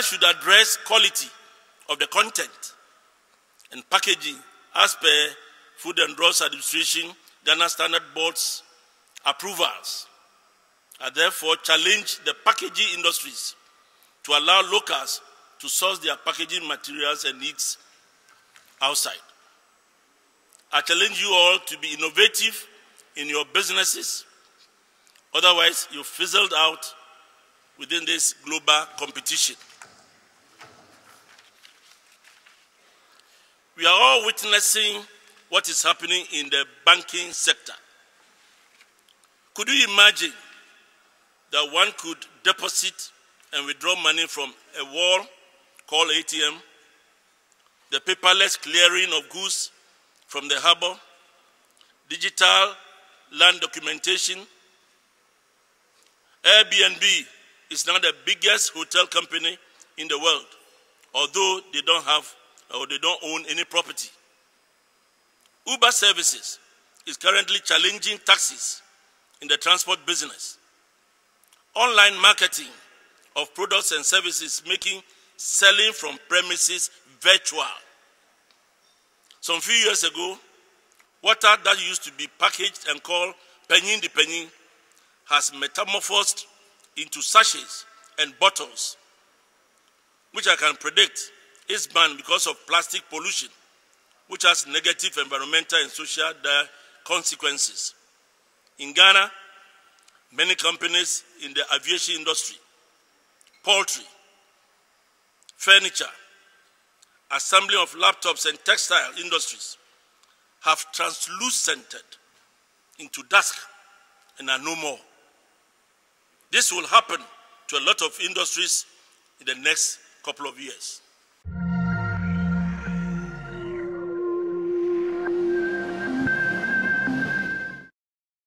should address quality of the content and packaging as per Food and Drugs Administration, Ghana Standard Board's approvals. I therefore challenge the packaging industries to allow locals to source their packaging materials and needs outside. I challenge you all to be innovative in your businesses. Otherwise, you fizzled out within this global competition. We are all witnessing what is happening in the banking sector. Could you imagine that one could deposit and withdraw money from a wall called ATM, the paperless clearing of goods from the harbor, digital land documentation. Airbnb is now the biggest hotel company in the world, although they don't have or they don't own any property. Uber services is currently challenging taxis in the transport business. Online marketing of products and services making selling from premises virtual. Some few years ago, water that used to be packaged and called penin de penin has metamorphosed into sachets and bottles, which I can predict is banned because of plastic pollution, which has negative environmental and social consequences. In Ghana, many companies in the aviation industry, poultry, furniture, assembly of laptops and textile industries have translucented into dusk and are no more. This will happen to a lot of industries in the next couple of years.